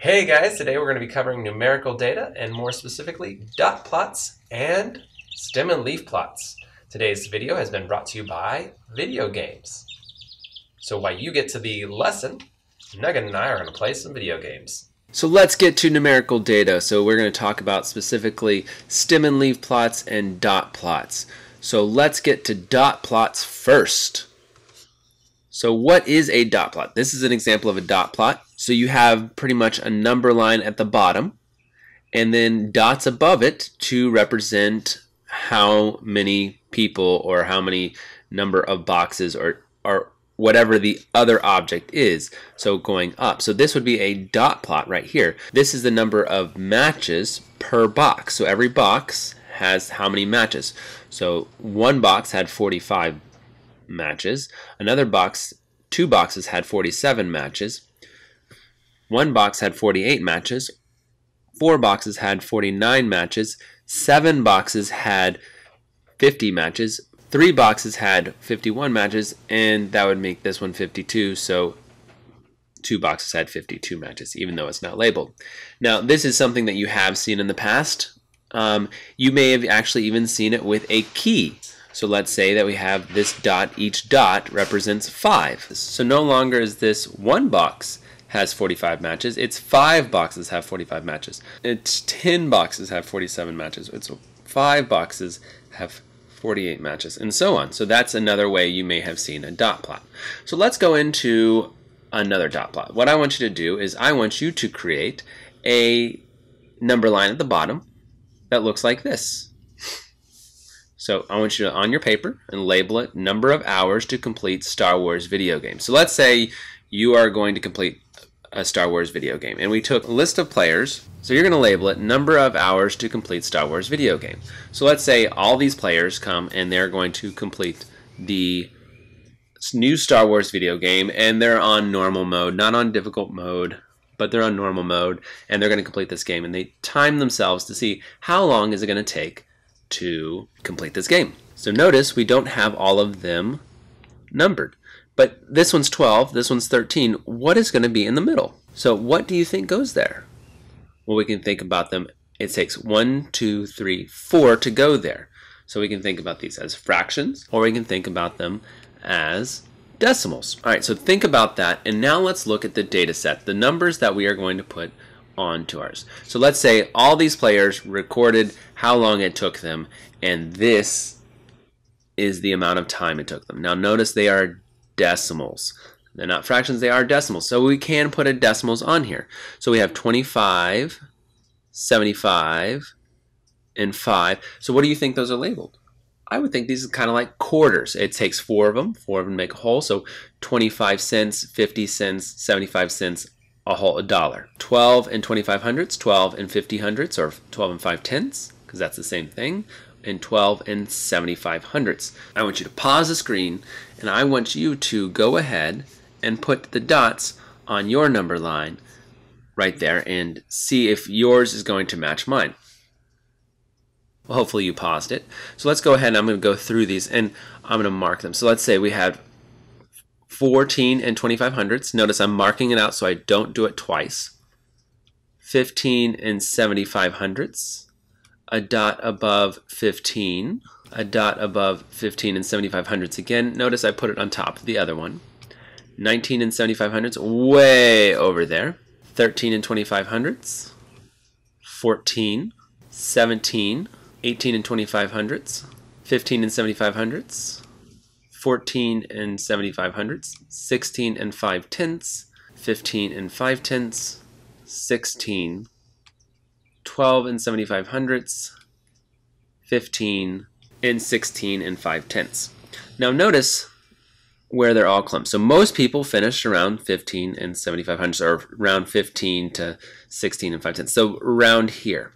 Hey guys, today we're going to be covering numerical data and more specifically dot plots and stem and leaf plots. Today's video has been brought to you by video games. So while you get to the lesson, Nugget and I are going to play some video games. So let's get to numerical data. So we're going to talk about specifically stem and leaf plots and dot plots. So let's get to dot plots first. So what is a dot plot? This is an example of a dot plot. So you have pretty much a number line at the bottom and then dots above it to represent how many people or how many number of boxes or, or whatever the other object is. So going up. So this would be a dot plot right here. This is the number of matches per box. So every box has how many matches. So one box had 45 matches. Another box, two boxes had 47 matches. One box had 48 matches. Four boxes had 49 matches. Seven boxes had 50 matches. Three boxes had 51 matches, and that would make this one 52. So two boxes had 52 matches, even though it's not labeled. Now, this is something that you have seen in the past. Um, you may have actually even seen it with a key. So let's say that we have this dot, each dot represents five. So no longer is this one box has 45 matches, it's five boxes have 45 matches. It's 10 boxes have 47 matches. It's five boxes have 48 matches, and so on. So that's another way you may have seen a dot plot. So let's go into another dot plot. What I want you to do is I want you to create a number line at the bottom that looks like this. So I want you to, on your paper, and label it number of hours to complete Star Wars video game. So let's say you are going to complete a Star Wars video game. And we took a list of players. So you're going to label it number of hours to complete Star Wars video game. So let's say all these players come and they're going to complete the new Star Wars video game and they're on normal mode, not on difficult mode, but they're on normal mode and they're going to complete this game and they time themselves to see how long is it going to take to complete this game. So notice we don't have all of them numbered. But this one's 12, this one's 13. What is going to be in the middle? So what do you think goes there? Well, we can think about them. It takes one, two, three, four to go there. So we can think about these as fractions, or we can think about them as decimals. All right, so think about that. And now let's look at the data set, the numbers that we are going to put onto ours. So let's say all these players recorded how long it took them, and this is the amount of time it took them. Now notice they are decimals. They're not fractions, they are decimals. So we can put a decimals on here. So we have 25, 75, and 5. So what do you think those are labeled? I would think these are kind of like quarters. It takes four of them, four of them make a whole. So 25 cents, 50 cents, 75 cents, a whole a dollar. 12 and 25 hundredths, 12 and 50 hundredths, or 12 and 5 tenths, because that's the same thing and 12 and 75 hundredths. I want you to pause the screen and I want you to go ahead and put the dots on your number line right there and see if yours is going to match mine. Well, hopefully you paused it. So let's go ahead and I'm going to go through these and I'm going to mark them. So let's say we had 14 and 25 hundredths. Notice I'm marking it out so I don't do it twice. 15 and 75 hundredths a dot above 15, a dot above 15 and 75 hundredths again. Notice I put it on top of the other one. 19 and 75 hundredths, way over there. 13 and 25 hundredths, 14, 17, 18 and 25 hundredths, 15 and 75 hundredths, 14 and 75 hundredths, 16 and 5 tenths, 15 and 5 tenths, 16, 12 and 75 hundredths, 15 and 16 and 5 tenths. Now notice where they're all clumped. So most people finished around 15 and 75 hundredths, or around 15 to 16 and 5 tenths. So around here.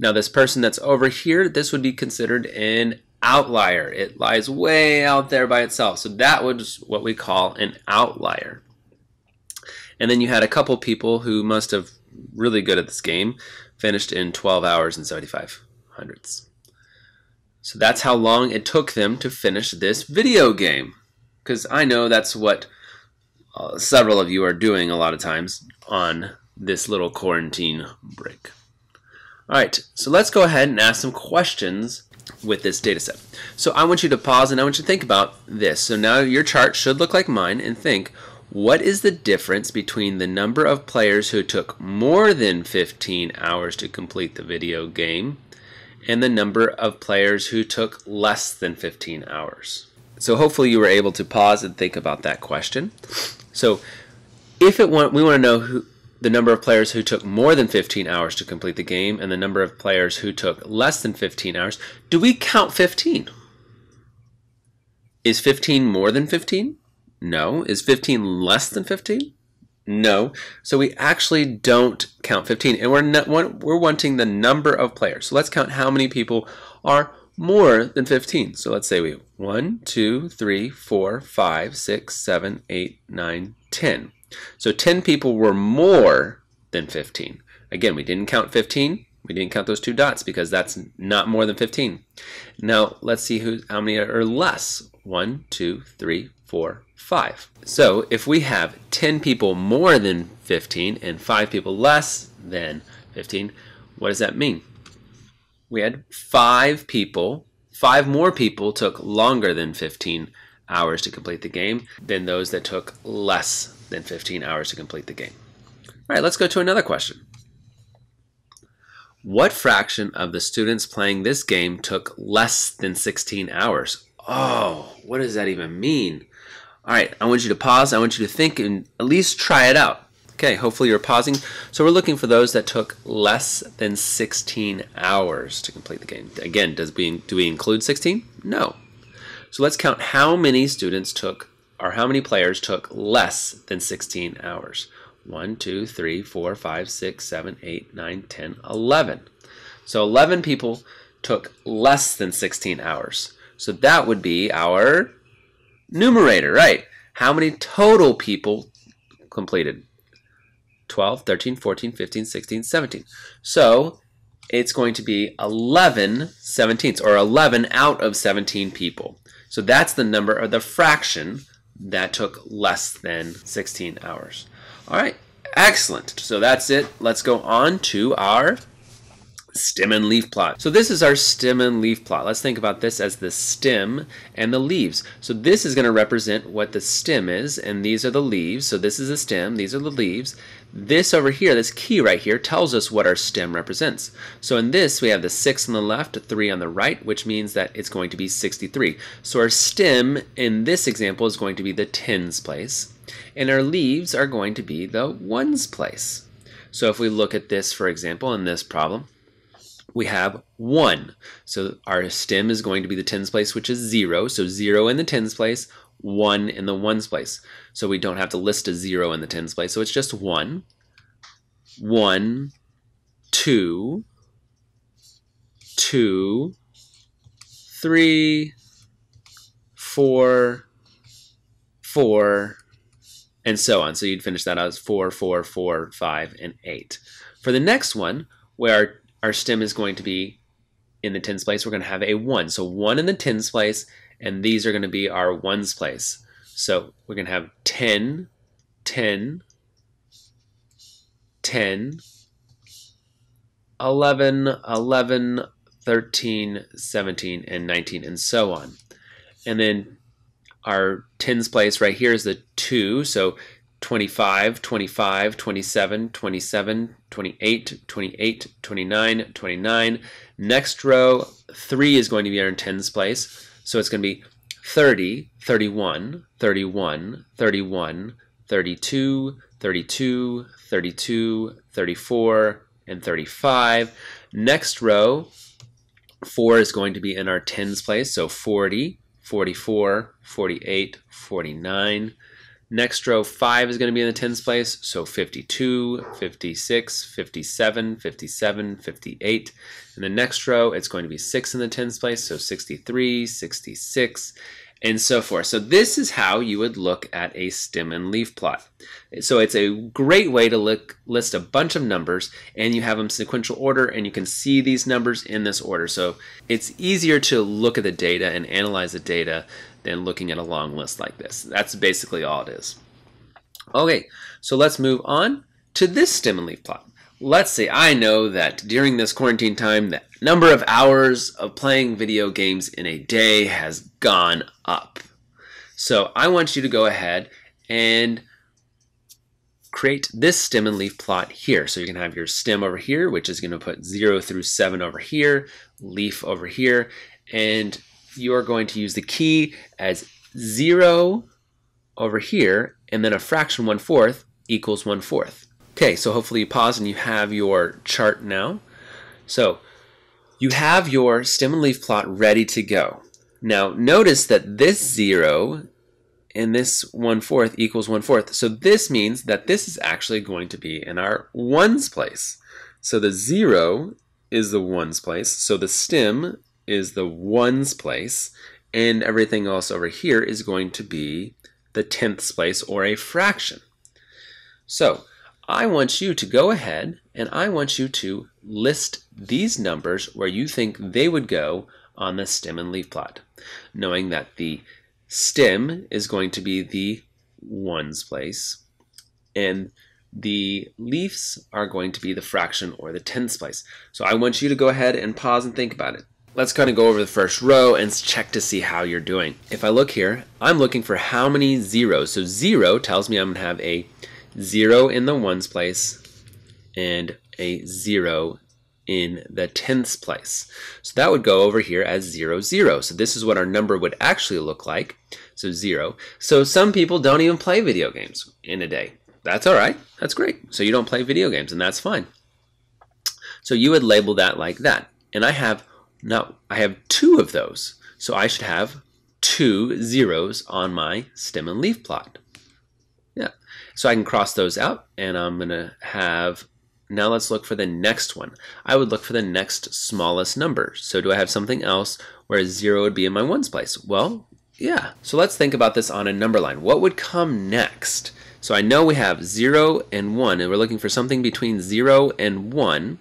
Now this person that's over here, this would be considered an outlier. It lies way out there by itself. So that was what we call an outlier. And then you had a couple people who must have really good at this game finished in 12 hours and 75 hundredths. So that's how long it took them to finish this video game. Because I know that's what uh, several of you are doing a lot of times on this little quarantine break. All right, so let's go ahead and ask some questions with this data set. So I want you to pause and I want you to think about this. So now your chart should look like mine and think, what is the difference between the number of players who took more than 15 hours to complete the video game and the number of players who took less than 15 hours? So hopefully you were able to pause and think about that question. So if it want, we want to know who, the number of players who took more than 15 hours to complete the game and the number of players who took less than 15 hours, do we count 15? Is 15 more than 15? No. Is 15 less than 15? No. So we actually don't count 15, and we're not, we're wanting the number of players. So let's count how many people are more than 15. So let's say we have 1, 2, 3, 4, 5, 6, 7, 8, 9, 10. So 10 people were more than 15. Again, we didn't count 15. We didn't count those two dots because that's not more than 15. Now let's see who, how many are less. 1, 2, 3, 4, 5. So if we have 10 people more than 15 and 5 people less than 15, what does that mean? We had 5 people, 5 more people took longer than 15 hours to complete the game than those that took less than 15 hours to complete the game. All right, let's go to another question. What fraction of the students playing this game took less than 16 hours? Oh, what does that even mean? All right, I want you to pause. I want you to think and at least try it out. Okay, hopefully you're pausing. So we're looking for those that took less than 16 hours to complete the game. Again, does we, do we include 16? No. So let's count how many students took or how many players took less than 16 hours. 1, 2, 3, 4, 5, 6, 7, 8, 9, 10, 11. So 11 people took less than 16 hours. So that would be our numerator, right? How many total people completed? 12, 13, 14, 15, 16, 17. So it's going to be 11 17ths, or 11 out of 17 people. So that's the number, or the fraction that took less than 16 hours. All right, excellent. So that's it. Let's go on to our stem and leaf plot. So this is our stem and leaf plot. Let's think about this as the stem and the leaves. So this is going to represent what the stem is, and these are the leaves. So this is the stem, these are the leaves. This over here, this key right here, tells us what our stem represents. So in this, we have the 6 on the left, 3 on the right, which means that it's going to be 63. So our stem in this example is going to be the tens place, and our leaves are going to be the ones place. So if we look at this, for example, in this problem, we have 1. So our stem is going to be the tens place, which is 0. So 0 in the tens place, 1 in the ones place. So we don't have to list a 0 in the tens place. So it's just 1, 1, 2, 2, 3, 4, 4, and so on. So you'd finish that out as 4, 4, 4, 5, and 8. For the next one, where our stem is going to be in the tens place, we're going to have a 1. So 1 in the tens place, and these are going to be our ones place. So we're going to have 10, 10, 10, 11, 11, 13, 17, and 19, and so on. And then our tens place right here is the 2, so 25, 25, 27, 27, 28, 28, 29, 29. Next row, 3 is going to be our tens place. So it's going to be 30, 31, 31, 31, 32, 32, 32, 34, and 35. Next row, 4 is going to be in our tens place. So 40, 44, 48, 49. Next row, 5 is going to be in the tens place, so 52, 56, 57, 57, 58. In the next row, it's going to be 6 in the tens place, so 63, 66, and so forth. So this is how you would look at a stem and leaf plot. So it's a great way to look, list a bunch of numbers and you have them sequential order and you can see these numbers in this order. So it's easier to look at the data and analyze the data than looking at a long list like this. That's basically all it is. Okay, so let's move on to this stem and leaf plot. Let's say I know that during this quarantine time, the number of hours of playing video games in a day has gone up. So I want you to go ahead and create this stem and leaf plot here. So you can have your stem over here, which is going to put 0 through 7 over here, leaf over here, and you are going to use the key as 0 over here, and then a fraction 1 fourth equals 1 fourth. Okay, so hopefully you pause and you have your chart now. So you have your stem and leaf plot ready to go. Now notice that this 0 and this 1 fourth equals 1 fourth. So this means that this is actually going to be in our ones place. So the 0 is the ones place. So the stem is the ones place. And everything else over here is going to be the tenths place or a fraction. So I want you to go ahead and I want you to list these numbers where you think they would go on the stem and leaf plot, knowing that the stem is going to be the ones place and the leaves are going to be the fraction or the tens place. So I want you to go ahead and pause and think about it. Let's kind of go over the first row and check to see how you're doing. If I look here, I'm looking for how many zeros. So zero tells me I'm going to have a 0 in the ones place, and a 0 in the tenths place. So that would go over here as 0, 0. So this is what our number would actually look like. So 0. So some people don't even play video games in a day. That's all right. That's great. So you don't play video games, and that's fine. So you would label that like that. And I have now I have two of those. So I should have two zeros on my stem and leaf plot. So I can cross those out and I'm going to have, now let's look for the next one. I would look for the next smallest number. So do I have something else where zero would be in my ones place? Well, yeah. So let's think about this on a number line. What would come next? So I know we have 0 and 1, and we're looking for something between 0 and 1.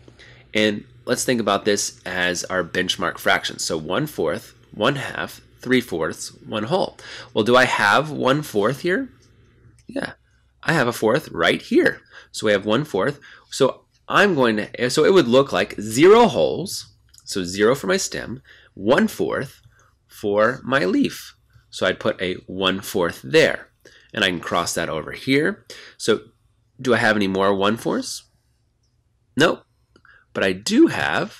And let's think about this as our benchmark fraction. So 1 fourth, 1 half, 3 fourths, 1 whole. Well, do I have 1 fourth here? Yeah, I have a fourth right here. So we have one fourth. So I'm going to, so it would look like zero wholes, so zero for my stem, one fourth for my leaf. So I'd put a one fourth there. And I can cross that over here. So do I have any more one fourths? Nope. But I do have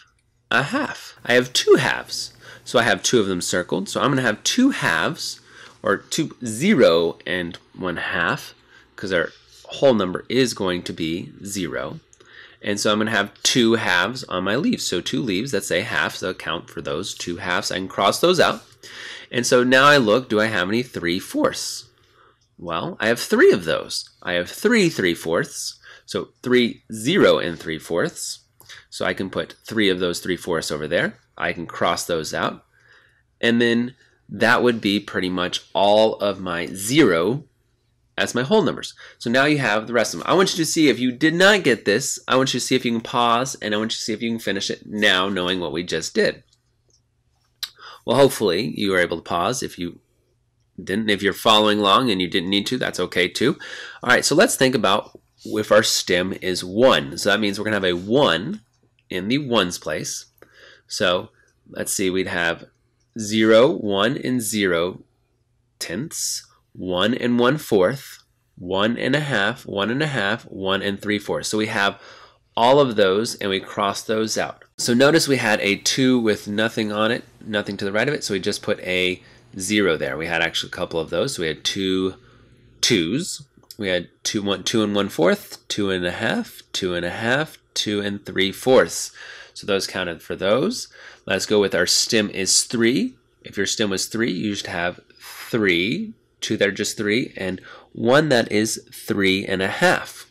a half. I have two halves. So I have two of them circled. So I'm going to have two halves or two zero and one half because our whole number is going to be zero. And so I'm going to have two halves on my leaves. So two leaves, that's a half, so count for those two halves. I can cross those out. And so now I look, do I have any three fourths? Well, I have three of those. I have three three fourths. So three, zero, and three fourths. So I can put three of those three fourths over there. I can cross those out. And then that would be pretty much all of my zero as my whole numbers. So now you have the rest of them. I want you to see if you did not get this, I want you to see if you can pause and I want you to see if you can finish it now knowing what we just did. Well, hopefully you were able to pause. If you didn't, if you're following along and you didn't need to, that's okay too. All right, so let's think about if our stem is 1. So that means we're going to have a 1 in the ones place. So let's see, we'd have 0, 1, and 0 tenths, 1 and one fourth, one and a half, 1 and a half, 1 and 3 fourths. So we have all of those and we cross those out. So notice we had a 2 with nothing on it, nothing to the right of it, so we just put a 0 there. We had actually a couple of those. So we had two twos. We had two, one, two and one fourth, two and a half, two and a half, two and three fourths. So those counted for those. Let's go with our stem is three. If your stem was three, you should have three, two that are just three, and one that is three and a half.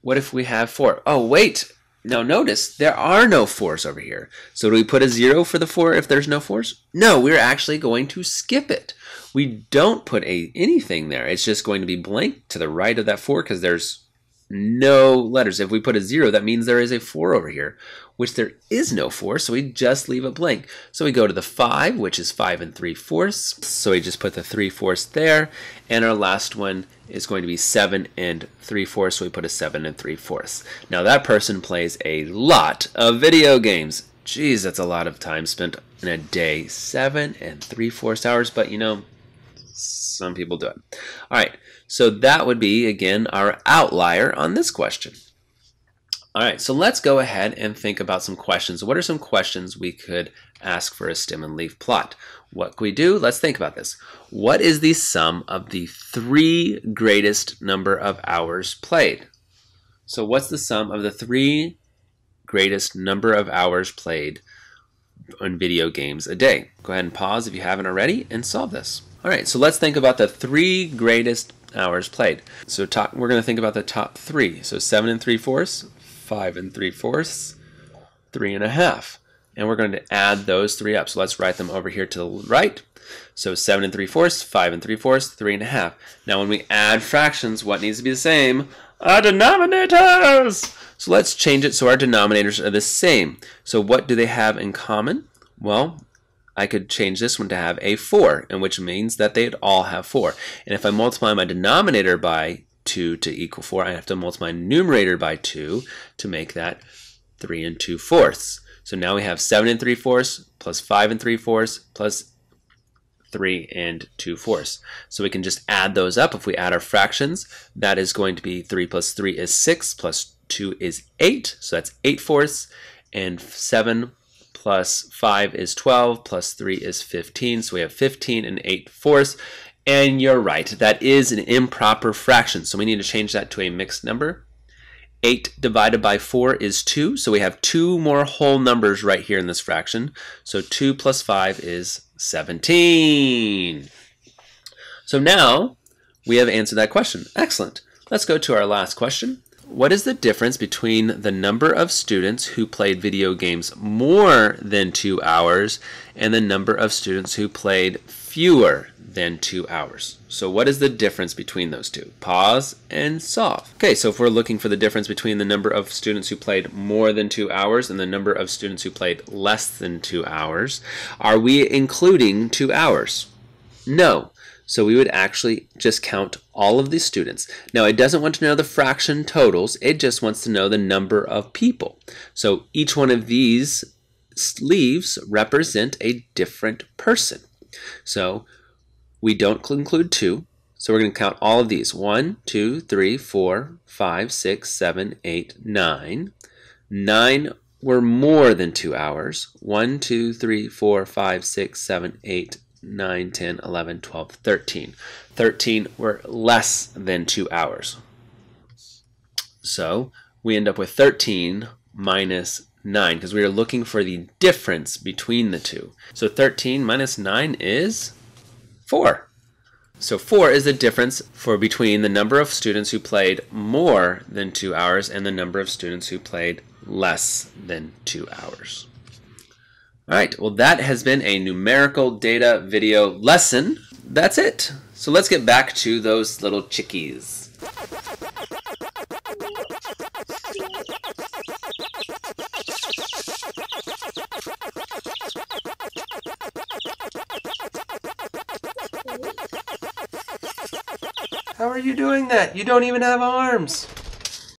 What if we have four? Oh, wait. Now notice there are no fours over here. So do we put a zero for the four if there's no fours? No, we're actually going to skip it. We don't put a anything there. It's just going to be blank to the right of that four because there's no letters. If we put a zero, that means there is a four over here, which there is no four, so we just leave it blank. So we go to the five, which is five and three fourths. So we just put the three fourths there, and our last one is going to be seven and three fourths, so we put a seven and three fourths. Now that person plays a lot of video games. Geez, that's a lot of time spent in a day. Seven and three fourths hours, but you know, some people do it. All right, so that would be, again, our outlier on this question. All right, so let's go ahead and think about some questions. What are some questions we could ask for a stem and leaf plot? What can we do? Let's think about this. What is the sum of the three greatest number of hours played? So what's the sum of the three greatest number of hours played on video games a day? Go ahead and pause if you haven't already and solve this. All right, so let's think about the three greatest hours played. So top, we're going to think about the top three. So seven and three fourths, five and three fourths, three and a half. And we're going to add those three up. So let's write them over here to the right. So seven and three fourths, five and three fourths, three and a half. Now when we add fractions, what needs to be the same? Our denominators! So let's change it so our denominators are the same. So what do they have in common? Well, I could change this one to have a 4, and which means that they'd all have 4. And if I multiply my denominator by 2 to equal 4, I have to multiply numerator by 2 to make that 3 and 2 fourths. So now we have 7 and 3 fourths plus 5 and 3 fourths plus 3 and 2 fourths. So we can just add those up. If we add our fractions, that is going to be 3 plus 3 is 6 plus 2 is 8. So that's 8 fourths and 7 plus 5 is 12, plus 3 is 15. So we have 15 and 8 fourths. And you're right, that is an improper fraction. So we need to change that to a mixed number. 8 divided by 4 is 2, so we have two more whole numbers right here in this fraction. So 2 plus 5 is 17. So now we have answered that question. Excellent. Let's go to our last question. What is the difference between the number of students who played video games more than two hours and the number of students who played fewer than two hours? So what is the difference between those two? Pause and solve. Okay, so if we're looking for the difference between the number of students who played more than two hours and the number of students who played less than two hours, are we including two hours? No. So we would actually just count all of these students. Now it doesn't want to know the fraction totals, it just wants to know the number of people. So each one of these leaves represent a different person. So we don't include two, so we're going to count all of these. One, two, three, four, five, six, seven, eight, nine. Nine were more than two hours. One, two, three, four, five, six, seven, eight, 9, 10, 11, 12, 13. 13 were less than two hours. So we end up with 13 minus 9 because we are looking for the difference between the two. So 13 minus 9 is 4. So 4 is the difference for between the number of students who played more than 2 hours and the number of students who played less than 2 hours. All right, well that has been a numerical data video lesson. That's it. So let's get back to those little chickies. How are you doing that? You don't even have arms.